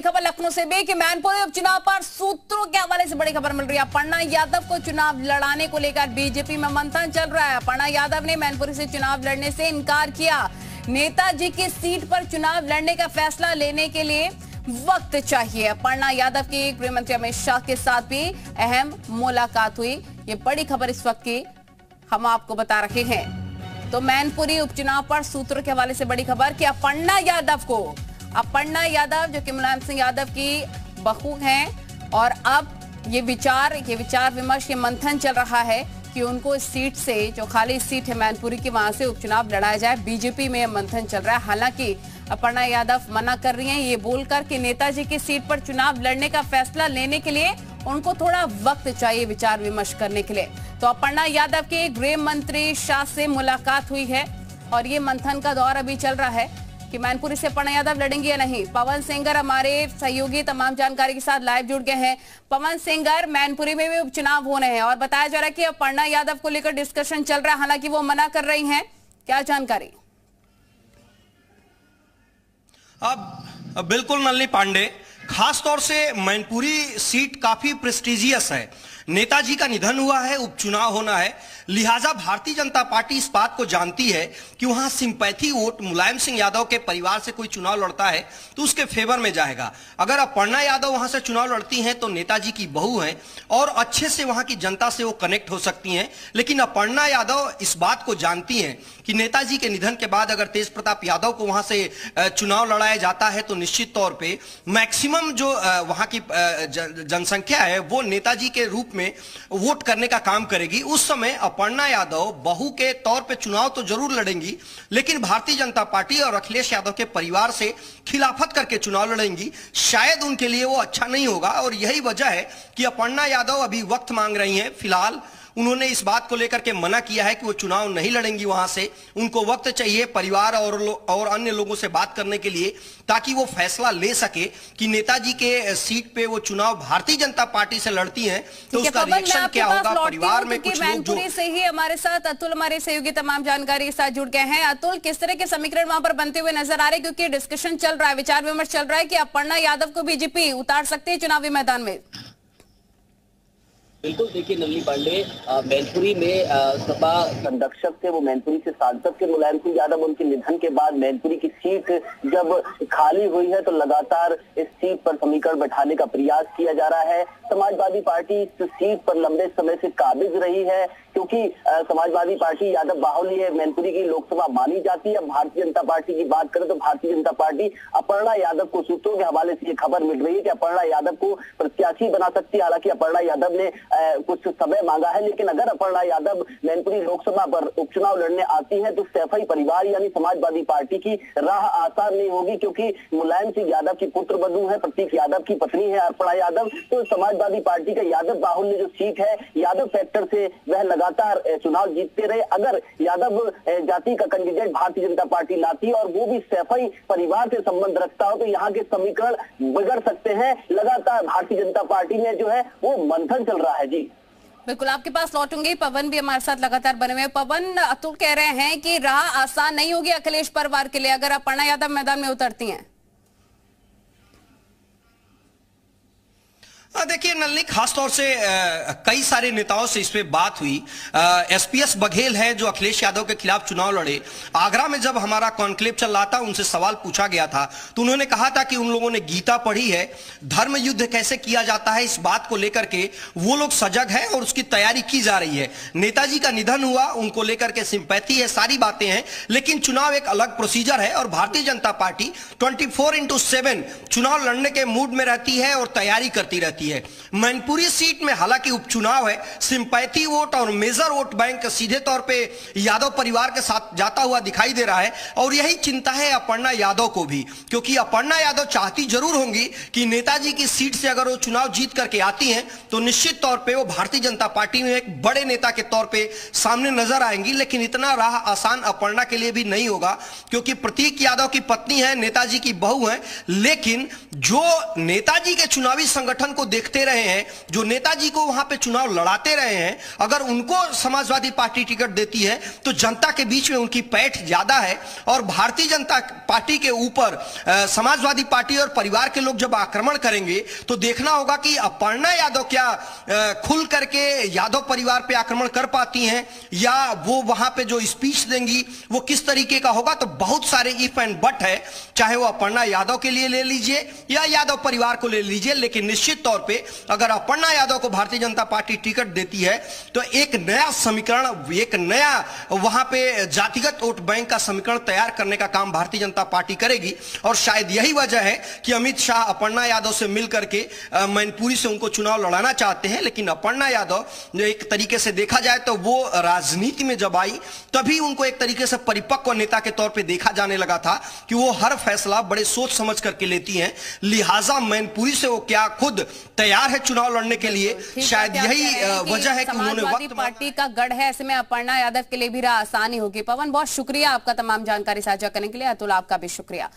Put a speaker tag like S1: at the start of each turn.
S1: खबर लखनऊ से भी कि मैनपुरी उपचुनाव पर सूत्रों के हवाले से बड़ी खबर मिल रही है। पन्ना यादव को चुनाव लड़ाने को लेकर बीजेपी में मंथन चल रहा है। पन्ना यादव ने मैनपुरी से चुनाव लड़ने से इनकार किया। नेताजी की सीट पर चुनाव लड़ने का फैसला लेने के लिए वक्त चाहिए। पन्ना यादव की गृह मंत्री अमित शाह के साथ भी अहम मुलाकात हुई। ये बड़ी खबर इस वक्त की हम आपको बता रहे हैं। तो मैनपुरी उपचुनाव पर सूत्रों के हवाले से बड़ी खबर कि अपर्णा यादव को अपर्णा यादव, जो कि मुलायम सिंह यादव की बहू हैं। और अब ये विचार ये विचार विमर्श, ये मंथन चल रहा है कि उनको इस सीट से, जो खाली सीट है मैनपुरी की, वहाँ से उपचुनाव लड़ाया जाए। बीजेपी में मंथन चल रहा है। हालाँकि अपर्णा यादव मना कर रही हैं। ये बोलकर कि नेताजी की सीट पर चुनाव लड़ने का फैसला लेने के लिए उनको थोड़ा वक्त चाहिए विचार विमर्श करने के लिए। तो अपर्णा यादव के गृह मंत्री शाह से मुलाकात हुई है और ये मंथन का दौर अभी चल रहा है। कि मैनपुरी से अपर्णा यादव लड़ेंगे या नहीं? पवन सिंगर हमारे सहयोगी, तमाम जानकारी के साथ लाइव जुड़ गए हैं। पवन सिंगर मैनपुरी में भी उपचुनाव होने हैं और बताया जा रहा है कि अब पर्णा यादव को लेकर डिस्कशन चल रहा है, हालाँकि वो मना कर रही है। क्या जानकारी?
S2: अब बिल्कुल नलनी पांडे खास तौर से मैनपुरी सीट काफ़ी प्रेस्टिजियस है। नेताजी का निधन हुआ है, उपचुनाव होना है। लिहाजा भारतीय जनता पार्टी इस बात को जानती है कि वहाँ सिंपैथी वोट मुलायम सिंह यादव के परिवार से कोई चुनाव लड़ता है तो उसके फेवर में जाएगा। अगर अपर्णा यादव वहाँ से चुनाव लड़ती हैं तो नेताजी की बहू हैं और अच्छे से वहाँ की जनता से वो कनेक्ट हो सकती हैं। लेकिन अपर्णा यादव इस बात को जानती हैं कि नेताजी के निधन के बाद अगर तेज प्रताप यादव को वहाँ से चुनाव लड़ाया जाता है तो निश्चित तौर पर मैक्सिमम जो वहाँ की जनसंख्या है, वो नेताजी के रूप में वोट करने का काम करेगी। उस समय अपर्णा यादव बहू के तौर पे चुनाव तो ज़रूर लड़ेंगी, लेकिन भारतीय जनता पार्टी और अखिलेश यादव के परिवार से खिलाफत करके चुनाव लड़ेंगी। शायद उनके लिए वो अच्छा नहीं होगा और यही वजह है कि अपर्णा यादव अभी वक्त मांग रही हैं। फ़िलहाल उन्होंने इस बात को लेकर के मना किया है कि वो चुनाव नहीं लड़ेंगी वहाँ से। उनको वक्त चाहिए परिवार और और अन्य लोगों से बात करने के लिए ताकि वो फैसला ले सके कि नेताजी के सीट पे वो चुनाव भारतीय जनता पार्टी से लड़ती हैं तो उसका रिएक्शन क्या होगा? परिवार में कुछ लोग जो
S1: से ही हमारे साथ अतुल हमारे सहयोगी तमाम जानकारी के साथ जुड़ गए हैं। अतुल किस तरह के समीकरण वहाँ पर बनते हुए नज़र आ रहे क्योंकि डिस्कशन चल रहा है विचार विमर्श चल रहा है कि अपर्णा यादव को बीजेपी उतार सकती है चुनावी मैदान में।
S3: बिल्कुल, देखिए नवली पांडे मैनपुरी में सपा संरक्षक थे, वो मैनपुरी से सांसद थे मुलायम सिंह यादव, उनके निधन के बाद मैनपुरी की सीट जब खाली हुई है तो लगातार इस सीट पर समीकरण बैठाने का प्रयास किया जा रहा है। समाजवादी पार्टी इस सीट पर लंबे समय से काबिज रही है, क्योंकि समाजवादी पार्टी यादव बाहुल्य मैनपुरी की लोकसभा मानी जाती है। भारतीय जनता पार्टी की बात करें तो भारतीय जनता पार्टी अपर्णा यादव को सूत्रों के हवाले से ये खबर मिल रही है कि अपर्णा यादव को प्रत्याशी बना सकती है। हालाँकि अपर्णा यादव ने कुछ समय मांगा है, लेकिन अगर अपर्णा यादव मैनपुरी लोकसभा पर उपचुनाव लड़ने आती है तो सैफई परिवार यानी समाजवादी पार्टी की राह आसान नहीं होगी, क्योंकि मुलायम सिंह यादव की पुत्र बधु है, प्रतीक यादव की पत्नी है अर्पणा यादव तो समाजवादी पार्टी का यादव बाहुल्य जो सीट है, यादव फैक्टर से वह लगातार चुनाव जीतते रहे। अगर यादव जाति का कैंडिडेट भारतीय जनता पार्टी लाती और वो भी सैफई परिवार से संबंध रखता हो तो यहाँ के समीकरण बिगड़ सकते हैं। लगातार भारतीय जनता पार्टी में जो है, वो मंथन चल रहा है। जी।
S1: बिल्कुल, आपके पास लौटूँगी पवन भी हमारे साथ लगातार बने हुए पवन, अतुल कह रहे हैं कि राह आसान नहीं होगी अखिलेश परिवार के लिए, अगर आप पढ़ना यादव मैदान में उतरती हैं।
S2: देखिए नलनी खासतौर से आ, कई सारे नेताओं से इस पे बात हुई। एसपीएस बघेल है जो अखिलेश यादव के खिलाफ चुनाव लड़े। आगरा में जब हमारा कॉन्क्लेव चल रहा था उनसे सवाल पूछा गया था तो उन्होंने कहा था कि उन लोगों ने गीता पढ़ी है। धर्म युद्ध कैसे किया जाता है इस बात को लेकर के वो लोग सजग है और उसकी तैयारी की जा रही है। नेताजी का निधन हुआ उनको लेकर के सिंपैथी है सारी बातें हैं लेकिन चुनाव एक अलग प्रोसीजर है और Bharatiya Janata party twenty four चुनाव लड़ने के मूड में रहती है और तैयारी करती रहती है है। मैनपुरी सीट में हालाँकि उपचुनाव है, सिंपैथी वोट और मेजर वोट बैंक सीधे तौर पर यादव परिवार के साथ जाता हुआ दिखाई दे रहा है और यही चिंता है अपर्णा यादव को भी, क्योंकि अपर्णा यादव चाहती ज़रूर होंगी कि नेताजी की सीट से अगर वो चुनाव जीत करके आती हैं तो निश्चित तौर पर वो भारतीय जनता पार्टी में एक बड़े नेता के तौर पर सामने नज़र आएँगी, लेकिन इतना राह आसान अपर्णा के लिए भी नहीं होगा, क्योंकि प्रतीक यादव की पत्नी है, नेताजी की बहू है, लेकिन जो नेताजी के चुनावी संगठन को देखते रहे हैं, जो नेताजी को वहाँ पे चुनाव लड़ाते रहे हैं, अगर उनको समाजवादी पार्टी टिकट देती है तो जनता के बीच में उनकी पैठ ज़्यादा है और भारतीय जनता पार्टी के ऊपर समाजवादी पार्टी और परिवार के लोग जब आक्रमण करेंगे तो देखना होगा कि अपर्णा यादव क्या खुल करके यादव परिवार पे आक्रमण कर पाती हैं, या वो वहाँ पे जो स्पीच देंगी, वो किस तरीके का होगा तो बहुत सारे इफ़ एंड बट है। चाहे वो अपर्णा यादव के लिए ले लीजिए, या यादव परिवार को ले लीजिए, लेकिन निश्चित तौर पे अगर अपर्णा यादव को भारतीय जनता पार्टी टिकट देती है तो एक नया समीकरण, एक नया वहाँ पे जातिगत वोट बैंक का समीकरण तैयार करने का काम भारतीय जनता पार्टी करेगी। और शायद यही वजह है कि अमित शाह अपर्णा यादव से मिल करके मैनपुरी से उनको चुनाव लड़ाना चाहते हैं लेकिन अपर्णा यादव एक तरीके से देखा जाए तो वो राजनीति में जब आई तभी उनको एक तरीके से परिपक्व नेता के तौर पे देखा जाने लगा था कि वो हर फैसला बड़े सोच समझ करके लेती हैं। लिहाजा मैनपुरी से वो क्या खुद तैयार है चुनाव लड़ने के लिए? शायद यही वजह है कि उन्होंने।
S1: पार्टी का गढ़ है ऐसे में अपर्णा यादव के लिए भी राह आसानी होगी। पवन बहुत शुक्रिया आपका तमाम जानकारी साझा करने के लिए। अतुल आपका भी शुक्रिया।